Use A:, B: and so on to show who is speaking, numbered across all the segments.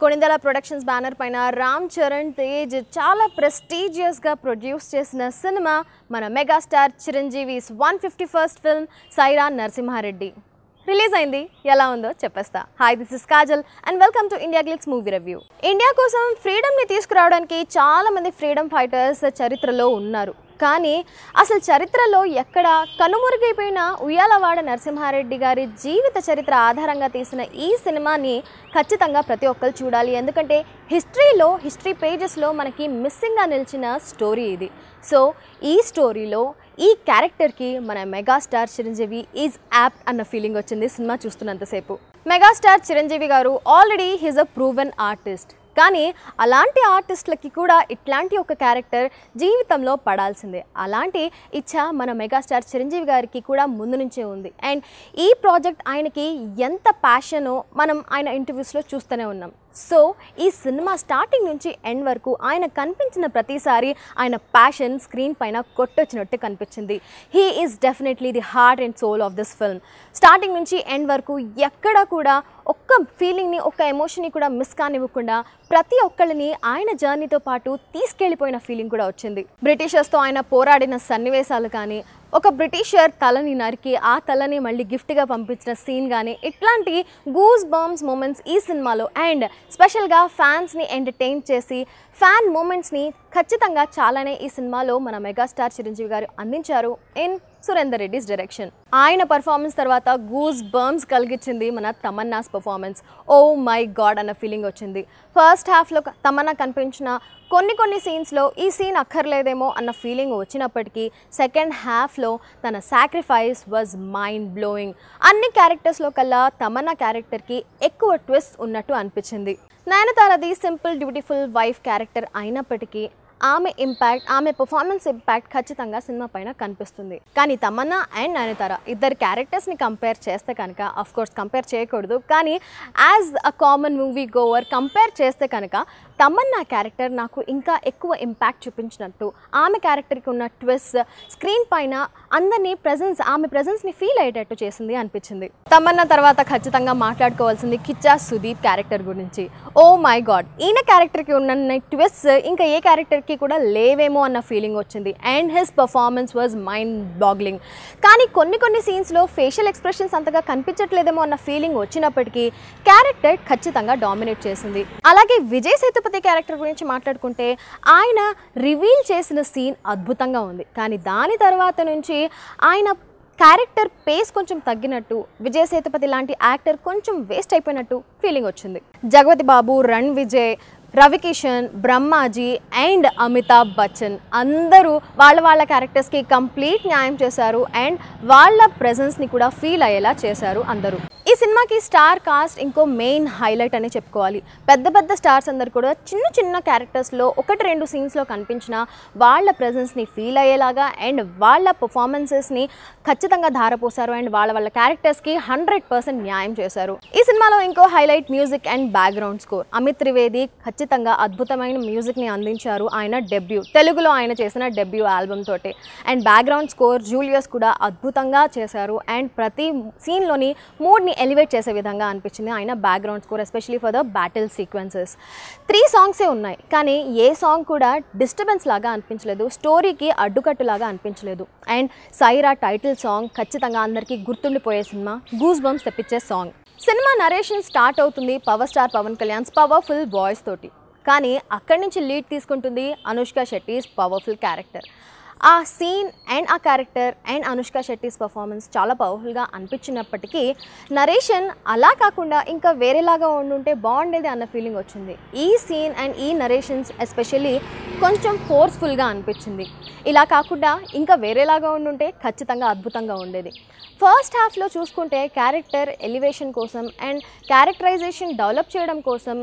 A: కొనిందల productions banner పైన రామ్ చరణ్ తేజ్ చాలా ప్రెస్టీజియస్గా ప్రొడ్యూస్ చేసిన సినిమా మన megastar Chiranjeevi's one fifty first film Sye Raa Narasimha Reddy. Release అయింది. ఎలా ఉందో చెప్పేస్తా. Hi this is Kajal and welcome to India glitz movie review India కోసం ఫ్రీడమ్ని తీసుకురావడానికి చాలామంది ఫ్రీడమ్ ఫైటర్స్ చరిత్రలో ఉన్నారు. కానీ అసలు చరిత్రలో ఎక్కడ కనుమరుగైపోయిన ఉయ్యాలవాడ నరసింహారెడ్డి గారి జీవిత చరిత్ర ఆధారంగా తీసిన ఈ సినిమాని ఖచ్చితంగా ప్రతి ఒక్కరు చూడాలి. ఎందుకంటే హిస్టరీలో హిస్టరీ పేజెస్లో మనకి మిస్సింగ్గా నిలిచిన స్టోరీ ఇది. సో ఈ స్టోరీలో ఈ క్యారెక్టర్కి మన మెగాస్టార్ చిరంజీవి ఈజ్ యాప్ట్ అన్న ఫీలింగ్ వచ్చింది cinema చూస్తున్నంతసేపు. Megastar Chiranjeevi garu already he's a proven artist కానీ అలాంటి ఆర్టిస్టులకి కూడా ఇట్లాంటి ఒక క్యారెక్టర్ జీవితంలో పడాల్సిందే. అలాంటి ఇచ్చ మన మెగాస్టార్ చిరంజీవి గారికి కూడా ముందు నుంచే ఉంది. అండ్ ఈ ప్రాజెక్ట్ ఆయనకి ఎంత ప్యాషనో మనం ఆయన ఇంటర్వ్యూస్లో చూస్తూనే ఉన్నాం. సో ఈ సినిమా స్టార్టింగ్ నుంచి ఎండ్ వరకు ఆయన కనిపించిన ప్రతిసారి ఆయన ప్యాషన్ స్క్రీన్ పైన కొట్టొచ్చినట్టు కనిపించింది. He is definitely the heart and soul of this film starting నుంచి ఎండ్ వరకు ఎక్కడ కూడా ఒక్క ఫీలింగ్ని ఒక్క ఎమోషన్ని కూడా మిస్ కానివ్వకుండా ప్రతి ఒక్కళ్ళని ఆయన జర్నీతో పాటు తీసుకెళ్ళిపోయిన ఫీలింగ్ కూడా వచ్చింది. బ్రిటిషర్స్తో ఆయన పోరాడిన సన్నివేశాలు కానీ ఒక బ్రిటిషర్ తలని నరికి ఆ తలని మళ్ళీ గిఫ్ట్గా పంపించిన సీన్ కానీ ఇట్లాంటి గూస్ బాంబ్స్ మూమెంట్స్ ఈ సినిమాలో అండ్ స్పెషల్గా ఫ్యాన్స్ని ఎంటర్టైన్ చేసి ఫ్యాన్ మూమెంట్స్ని ఖచ్చితంగా చాలానే ఈ సినిమాలో మన మెగాస్టార్ చిరంజీవి గారు అందించారు. ఇన్ సురేందర్ రెడ్డిస్ డైరెక్షన్ ఆయన పర్ఫార్మెన్స్ తర్వాత గూస్ బర్మ్స్ కలిగించింది మన Tamannaah's performance oh my God అన్న ఫీలింగ్ వచ్చింది. ఫస్ట్ హాఫ్లో తమన్నా కనిపించిన కొన్ని కొన్ని సీన్స్లో ఈ సీన్ అక్కర్లేదేమో అన్న ఫీలింగ్ వచ్చినప్పటికీ సెకండ్ హాఫ్లో తన సాక్రిఫైస్ వాజ్ మైండ్ బ్లోయింగ్ అన్ని క్యారెక్టర్స్లో కల్లా తమన్నా క్యారెక్టర్కి ఎక్కువ ట్విస్ట్ ఉన్నట్టు అనిపించింది. నయనతారది సింపుల్ బ్యూటిఫుల్ వైఫ్ క్యారెక్టర్ అయినప్పటికీ ఆమె ఇంపాక్ట్ ఆమె పర్ఫార్మెన్స్ ఇంపాక్ట్ ఖచ్చితంగా సినిమా పైన కనిపిస్తుంది. కానీ తమన్నా అండ్ నయనతార ఇద్దరు క్యారెక్టర్స్ని కంపేర్ చేస్తే కనుక అఫ్ కోర్స్ కంపేర్ చేయకూడదు. కానీ as a common moviegoer compare చేస్తే కనుక తమన్నా క్యారెక్టర్ నాకు ఇంకా ఎక్కువ ఇంపాక్ట్ చూపించినట్టు. ఆమె క్యారెక్టర్కి ఉన్న ట్విస్ట్ స్క్రీన్ పైన అందరినీ ప్రెజెన్స్ ఆమె ప్రెజెన్స్ని ఫీల్ అయ్యేటట్టు చేసింది అనిపించింది. తమన్నా తర్వాత ఖచ్చితంగా మాట్లాడుకోవాల్సింది కిచ్చా సుదీప్ క్యారెక్టర్ గురించి. ఓ మై గాడ్ ఈయన క్యారెక్టర్కి ఉన్న ట్విస్ట్ ఇంకా ఏ క్యారెక్టర్కి కూడా లేవేమో అన్న ఫీలింగ్ వచ్చింది. And his performance was mind boggling కానీ కొన్ని కొన్ని సీన్స్లో ఫేషియల్ ఎక్స్ప్రెషన్స్ అంతగా కనిపించట్లేదేమో అన్న ఫీలింగ్ వచ్చినప్పటికీ క్యారెక్టర్ ఖచ్చితంగా డామినేట్ చేసింది. అలాగే విజయ్ తిరుపతి క్యారెక్టర్ గురించి మాట్లాడుకుంటే ఆయన రివీల్ చేసిన సీన్ అద్భుతంగా ఉంది. కానీ దాని తర్వాత నుంచి ఆయన క్యారెక్టర్ పేస్ కొంచెం తగ్గినట్టు విజయ్ సేతుపతి లాంటి యాక్టర్ కొంచెం వేస్ట్ అయిపోయినట్టు ఫీలింగ్ వచ్చింది. జగవతి బాబు రణ్ విజయ్ రవికిషన్ బ్రహ్మాజీ అండ్ అమితాబ్ బచ్చన్ అందరూ వాళ్ళ వాళ్ళ క్యారెక్టర్స్కి కంప్లీట్ న్యాయం చేశారు అండ్ వాళ్ళ ప్రెజెన్స్ని కూడా ఫీల్ అయ్యేలా చేశారు అందరూ. ఈ సినిమాకి స్టార్ కాస్ట్ ఇంకో మెయిన్ హైలైట్ అని చెప్పుకోవాలి. పెద్ద పెద్ద స్టార్స్ అందరు కూడా చిన్న చిన్న క్యారెక్టర్స్లో ఒకటి రెండు సీన్స్లో కనిపించిన వాళ్ళ ప్రజెన్స్ని ఫీల్ అయ్యేలాగా అండ్ వాళ్ళ పర్ఫార్మెన్సెస్ని ఖచ్చితంగా ధారపోసారు అండ్ వాళ్ళ వాళ్ళ క్యారెక్టర్స్కి హండ్రెడ్ పర్సెంట్ న్యాయం చేశారు. ఈ సినిమాలో ఇంకో highlight music and background score Amit Trivedi ఖచ్చితంగా అద్భుతమైన మ్యూజిక్ని అందించారు ఆయన డెబ్యూ తెలుగులో ఆయన చేసిన డెబ్యూ ఆల్బమ్ తోటి. అండ్ బ్యాక్గ్రౌండ్ స్కోర్ జూలియస్ కూడా అద్భుతంగా చేశారు. అండ్ ప్రతి సీన్లోని మూడ్ని ఎలివేట్ చేసే విధంగా అనిపించింది. ఆయన background score especially for the battle sequences three సాంగ్సే ఉన్నాయి కానీ ఏ సాంగ్ కూడా డిస్టర్బెన్స్ లాగా అనిపించలేదు. స్టోరీకి అడ్డుకట్టులాగా అనిపించలేదు. అండ్ సైరా టైటిల్ సాంగ్ ఖచ్చితంగా అందరికీ గుర్తుండిపోయే సినిమా గూస్ బంప్స్ తెప్పించే సాంగ్ సినిమా నరేషన్ స్టార్ట్ అవుతుంది power star Pawan Kalyan's powerful voice తోటి. కానీ అక్కడి నుంచి లీడ్ తీసుకుంటుంది అనుష్క శెట్టిస్ పవర్ఫుల్ క్యారెక్టర్ ఆ సీన్ అండ్ ఆ character and Anushka Shetty's performance చాలా పవర్ఫుల్గా అనిపించినప్పటికీ నరేషన్ అలా కాకుండా ఇంకా వేరేలాగా ఉండుంటే బాగుండేది అన్న ఫీలింగ్ వచ్చింది. ఈ సీన్ అండ్ ఈ నరేషన్స్ ఎస్పెషల్లీ కొంచెం ఫోర్స్ఫుల్గా అనిపించింది. ఇలా కాకుండా ఇంకా వేరేలాగా ఉండుంటే ఖచ్చితంగా అద్భుతంగా ఉండేది. ఫస్ట్ హాఫ్లో చూసుకుంటే క్యారెక్టర్ ఎలివేషన్ కోసం అండ్ క్యారెక్టరైజేషన్ డెవలప్ చేయడం కోసం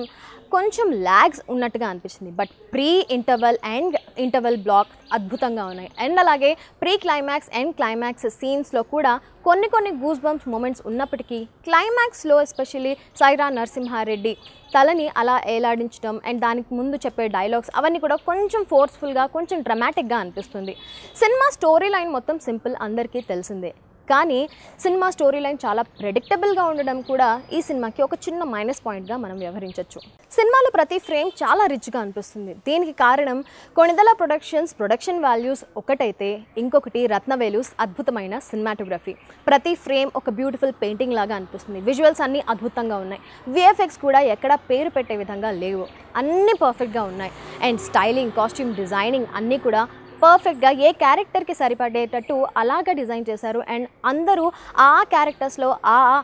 A: కొంచెం ల్యాగ్స్ ఉన్నట్టుగా అనిపించింది but pre interval and interval block అద్భుతంగా ఉన్నాయి. అండ్ అలాగే ప్రీ క్లైమాక్స్ అండ్ క్లైమాక్స్ సీన్స్లో కూడా కొన్ని కొన్ని గూస్ బంప్స్ మూమెంట్స్ ఉన్నప్పటికీ క్లైమాక్స్లో ఎస్పెషల్లీ సైరా నరసింహారెడ్డి తలని అలా ఏలాడించడం అండ్ దానికి ముందు చెప్పే డైలాగ్స్ అవన్నీ కూడా కొంచెం ఫోర్స్ఫుల్గా కొంచెం డ్రమాటిక్గా అనిపిస్తుంది. సినిమా స్టోరీ లైన్ మొత్తం సింపుల్ అందరికీ తెలిసిందే. కానీ సినిమా స్టోరీ లైన్ చాలా ప్రెడిక్టబుల్గా ఉండడం కూడా ఈ సినిమాకి ఒక చిన్న మైనస్ పాయింట్గా మనం వ్యవహరించవచ్చు సినిమాలో ప్రతి ఫ్రేమ్ చాలా రిచ్గా అనిపిస్తుంది. దీనికి కారణం కొణిదల ప్రొడక్షన్స్ ప్రొడక్షన్ వాల్యూస్ ఒకటైతే ఇంకొకటి రత్నవేలుస్ అద్భుతమైన సినిమాటోగ్రఫీ ప్రతి ఫ్రేమ్ ఒక బ్యూటిఫుల్ పెయింటింగ్ లాగా అనిపిస్తుంది. విజువల్స్ అన్నీ అద్భుతంగా ఉన్నాయి. విఎఫ్ఎక్స్ కూడా ఎక్కడ పేరు పెట్టే విధంగా లేవు. అన్నీ పర్ఫెక్ట్గా ఉన్నాయి. అండ్ స్టైలింగ్ కాస్ట్యూమ్ డిజైనింగ్ అన్నీ కూడా పర్ఫెక్ట్గా ఏ క్యారెక్టర్కి సరిపడేటట్టు అలాగా డిజైన్ చేశారు. అండ్ అందరూ ఆ క్యారెక్టర్స్లో ఆ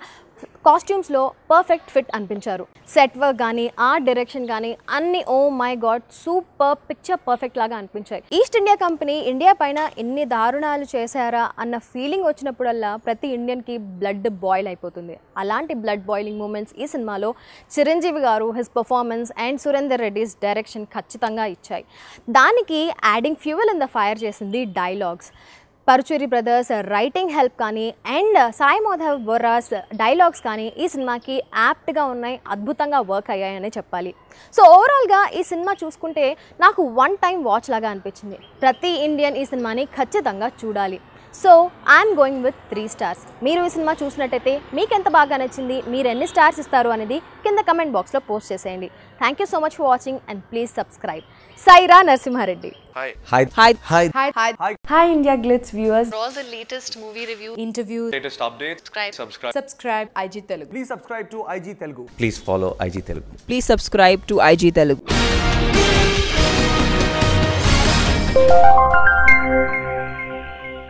A: కాస్ట్యూమ్స్లో పర్ఫెక్ట్ ఫిట్ అనిపించారు. సెట్ వర్క్ కానీ ఆర్ట్ డైరెక్షన్ కానీ అన్ని ఓ my god super picture perfect లాగా అనిపించాయి. ఈస్ట్ ఇండియా కంపెనీ ఇండియా పైన ఎన్ని దారుణాలు చేశారా అన్న ఫీలింగ్ వచ్చినప్పుడల్లా ప్రతి ఇండియన్కి బ్లడ్ బాయిల్ అయిపోతుంది. అలాంటి బ్లడ్ బాయిలింగ్ మూమెంట్స్ ఈ సినిమాలో Chiranjeevi garu his performance and Surender Reddy's direction ఖచ్చితంగా ఇచ్చాయి. దానికి adding fuel in the fire చేసింది dialogues. Paruchuri brothers writing help కానీ అండ్ సాయి మాధవ్ బొర్రాస్ డైలాగ్స్ కానీ ఈ సినిమాకి యాప్ట్గా ఉన్నాయి అద్భుతంగా వర్క్ అయ్యాయనే చెప్పాలి. సో ఓవరాల్గా ఈ సినిమా చూసుకుంటే నాకు వన్ టైం వాచ్ లాగా అనిపించింది. ప్రతి ఇండియన్ ఈ సినిమాని ఖచ్చితంగా చూడాలి. So I'm going with three stars మీరు ఈ సినిమా చూసినట్టయితే మీకు ఎంత బాగా నచ్చింది మీరు ఎన్ని స్టార్స్ ఇస్తారు అనేది కింద కమెంట్ బాక్స్లో పోస్ట్ చేసేయండి. Thank you so much for watching and please subscribe Sye Raa Narasimha Reddy
B: hi
C: India glitz
D: viewers
C: was
B: latest movie review
E: IG please subscribe to IG
F: Telugu please follow IG
B: Telugu subscribe to IG Telugu